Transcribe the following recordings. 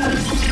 there.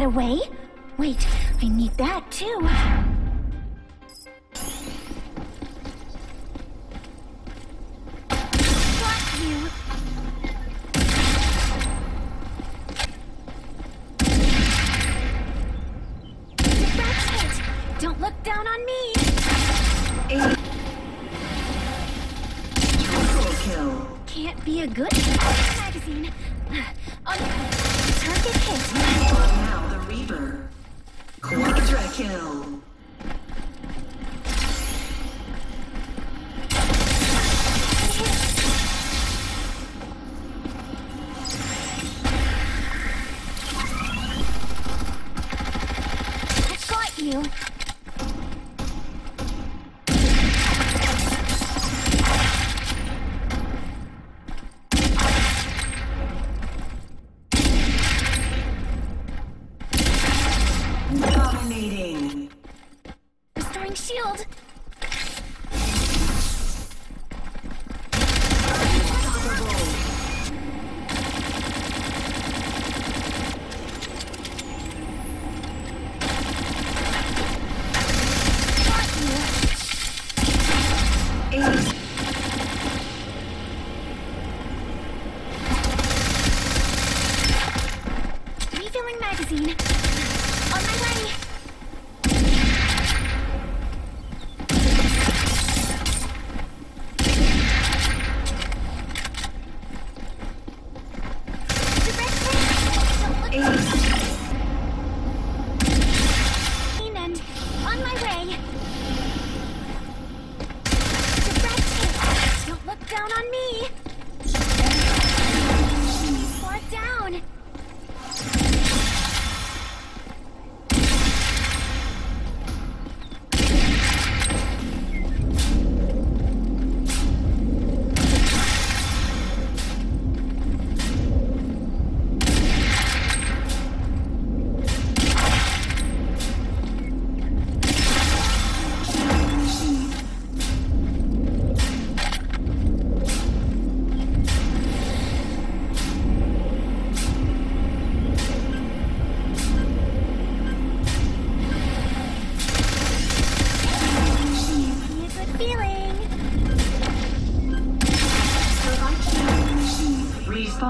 that away? Wait, I need that too. Can't be a good magazine. Uh, oh. Perfect hit. Now the reaper. Quadra kill.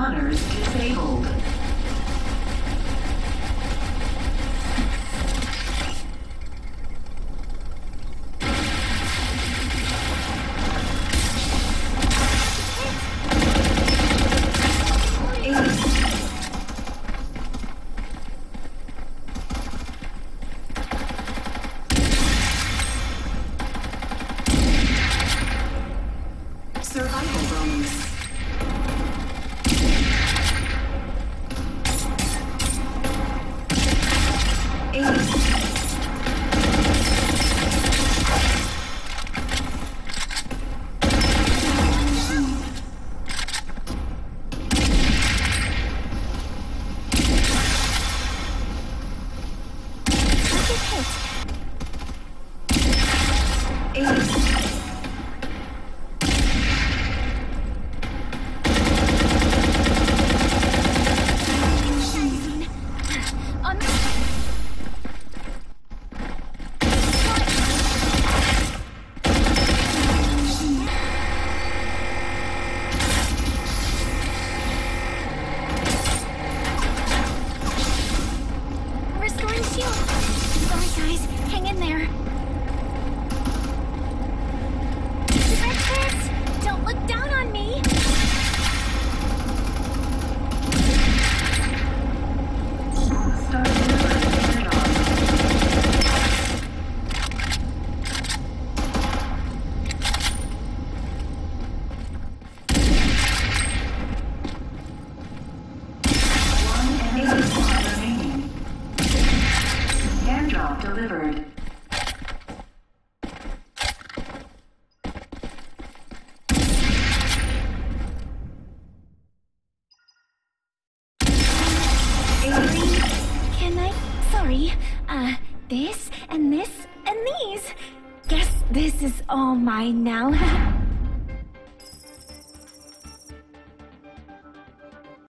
Responders disabled. all mine now.